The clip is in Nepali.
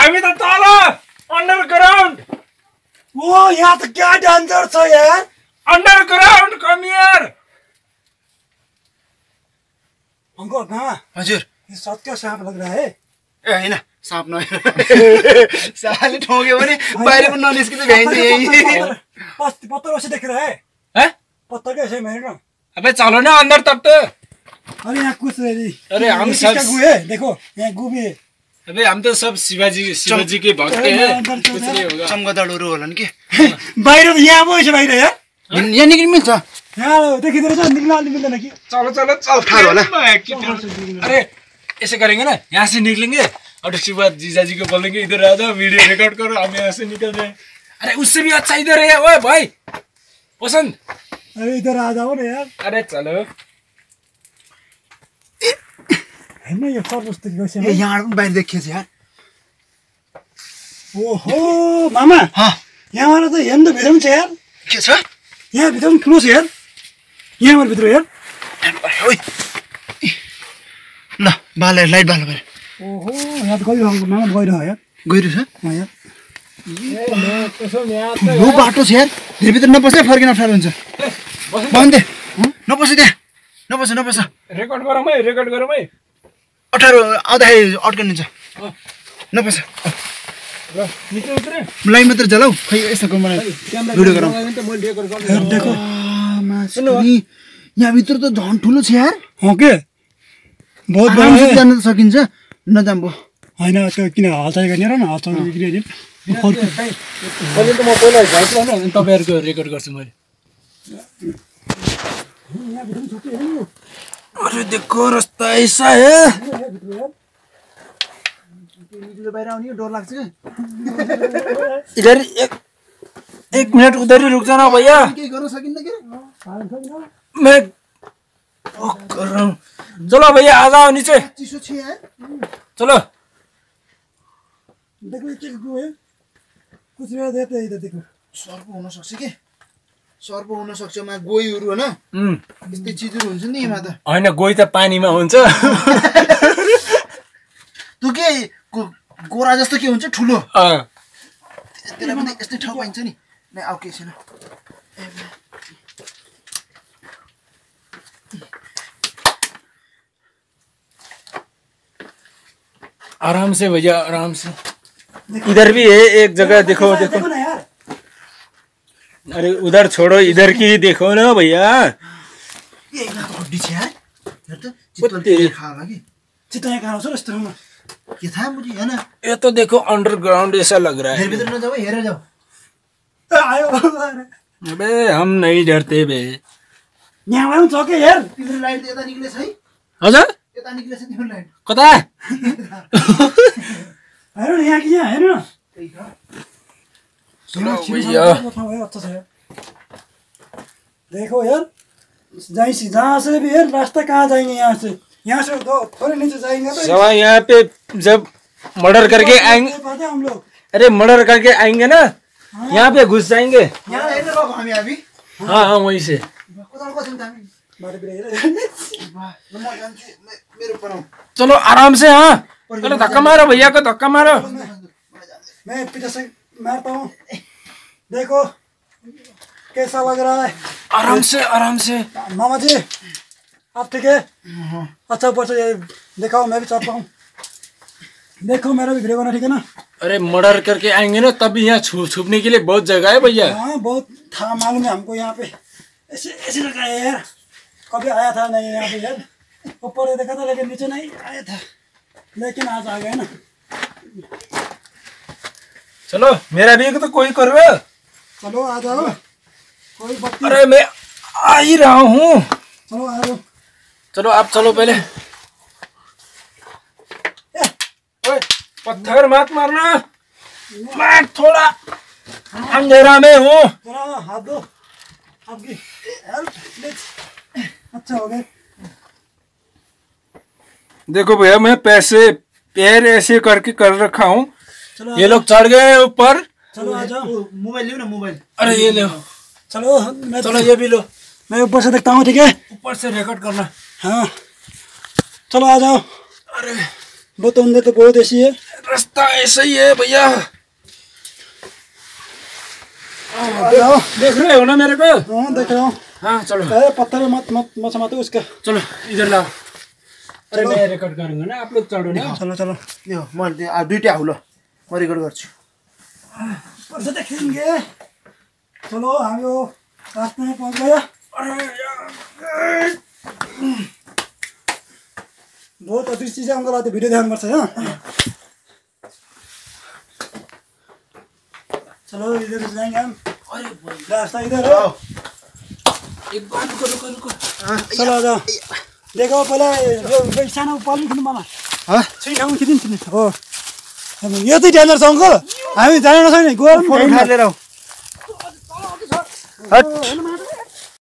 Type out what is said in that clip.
हामी त तल अन्डरग्राउन्ड ओ यहाँ तो क्या डेंजर छ यार अंडरग्राउंड कम हियर अंकल कहाँ? हजुर। ये का सांप लग रहा है। ए होइन साँप न साले ठोक्यो भने बाहिर पनि ननिस्किँदै भ्याइन्छ यही। पत्त- पत्थर वैसे दिख रहा है। हैं? पत्थर कैसे मेरे अबे चलो ना अंदर तब तो अरे यहाँ कुछ अरे हम सब- देखो यहाँ गु भी है अबे हम तो सब शिवाजी शिवाजी के भक्त अरे हैं। अंदर चल कुछ यार। नहीं होगा। चम्गदडहरू होला नि के? बाहिर त यहाँ पो छ बाहिर यार यहाँ निक्लिनु मिल्छ यहाँ देखिँदो रहेछ निक्ला मिल्दैन कि? चलो चलो चल। होला। अरे ऐसे करेंगे ना। यहाँ से निकलेंगे। और जी को बोलेंगे इधर आ जाओ वीडियो रिकॉर्ड करो हम यहाँ से निकल हैं अरे उससे भी अच्छा इधर है ओए भाई पसंद अरे इधर आ जाओ ना यार। अरे चलो। होइन यो सर्वस्त कैसे ए यहाँबाट पनि बाहिर देखिएछ यार ओहो मामा हाँ यहाँबाट त हेर्नु त भित्र पनि छ यार के छ यहाँ भित्र पनि ठुलो छ यार यहाँबाट भित्र यार ओइ ल बाल लाइट बाल बाहिर ओहो यहाँ त गइरहेको मामा गइरह यार गइरहेछ यार ठुलो बाटो छ यार भित्रभित्र नपस्दै फर्किन अप्ठ्यारो हुन्छ बन्दे नपस त्यहाँ नपस नपस रेकर्ड गरौँ है रेकर्ड गरौँ है अप्ठ्यारो आउँदाखेरि अड्कनिन्छ। नपस। लाइन मात्र जलाऊ खै यस्तो भिडियो गरौँ। यहाँभित्र त झन् ठुलो छ यार। हो के? बहुत जान त सकिन्छ। नजाम्बो। होइन त्यो किन हल्चल गर्ने र न? म पहिला गर्नु अनि तपाईँहरूको रेकर्ड गर्छु मैले। अरे देखो रास्ता ऐसा है। इधर एक एक मिनट उधर ही रुक जाना भैया। मैं ओ, कर। रहा हूँ चलो भैया आ जाओ नीचे। चलो। देखो कुछ देते इधर देखो। सर्प हुनसक्छ के सर्प हुनसक्छ मा गोहीहरू होइन? यस्तै चिजहरू हुन्छ नि यमा त। होइन गोही त पानीमा हुन्छ। तँ के गोरा जस्तो के हुन्छ? ठुलो। अँ, त्यसलाई पनि यस्तै ठाउँ पाइन्छ नि। आऊ केही छैन। आराम से भैया आराम से इधर भी है एक जगह देखो देखो। अरे उधर छोड़ो इधर की देखो ना भैया। ये ना खुड्डी छे यार त चितवन के खावा के। चितवन के खाना सर इस तरह में। ये था मुझे है ना? ये तो देखो अंडरग्राउंड ऐसा लग रहा है। भीतर ना जाओ हेरे जाओ। आयो अरे अबे हम नहीं डरते बे। यहाँ आयो चौके यार इधर लाइट यता निक्ले छ अच्छा? है हजुर यता निक्ले छ तिम्रो लाइट। कता हेर्नु यहाँ कि यहाँ हेर्नु त्यही त चलो भैया है, अच्छा देखो यार से जहाँ से भी यार रास्ता कहाँ जाएँगे यहाँ से यहाँ से दो थोड़े नीचे जाएँगे तो सवा यहाँ पे जब मर्डर करके आएँगे हम लोग अरे मर्डर करके आएँगे ना यहाँ पे घुस जाएँगे हाँ हाँ वहीं से चलो आराम से हाँ धक्का मारो भैया को धक्का मारो मैं पीछे से मारता हूँ देखो कैसा लग रहा है। आराम से आराम से। मामा जी आप ठीक है? अच्छा ऊपर से दिखाओ मैं भी चाहता हूँ। देखो मेरा भी वीडियो ठीक है ना? अरे मर्डर करके आएँगे ना तभी यहाँ छू छुपने के लिए बहुत जगह है भैया। हाँ बहुत था मालूम है हमको यहाँ पे। ऐसे ऐसे लगा है यार। कभी आया था नहीं यहाँ पे यार। ऊपर देखा था लेकिन नीचे नहीं आया था। लेकिन आज आ गए ना। चलो मेरा भी तो कोई करो चलो आ जाओ। कोई बत्ती अरे मैं आ ही रहा हूँ। चलो आ जाओ। चलो आप चलो पहले। पत्थर मत मारना। मैं थोड़ा अंधेरा में हूँ। हाथ दो। आपकी अच्छा हो गया देखो भैया मैं पैसे पैर ऐसे करके कर रखा हूँ। चलो ये लोग चढ़ गए ऊपर। चलो आ जाओ। मोबाइल लिऊ न मोबाइल। अरे ये लो। चलो मैं चलो ये भी लो। मैं ऊपर से देखता हूँ ठीक है? ऊपर से रिकॉर्ड करना। हाँ। चलो आ जाओ। अरे। वो तो उनने तो बहुत ऐसी है। रास्ता ऐसा ही है भैया। देख रहे हो ना मेरे को? हाँ देख रहा हूँ। हाँ चलो। अरे पत्थर मत मत मत समाते उसका चलो इधर लाओ। अरे मैं रिकॉर्ड करूँगा ना आप लोग चढ़ो ना। चलो चलो। यो मैले अब दुइटै आऊ ल म रेकर्ड गर्छु। देखेंगे चलो हम यो रास्ते में पहुंच गया बहुत अदृश्य चीज है हमको बात वीडियो ध्यान पर्छ होइन? चलो इधर से जाएंगे हम। रास्ता इधर है। एक बार रुको रुको रुको। चलो आ जाओ। देखो पहिला सानो पालि खिच्नु मलाई। ठाउँ खिचिन्छ नि हो। यो चाहिँ डेन्जर छ अङ्कल हामी जानेन छैन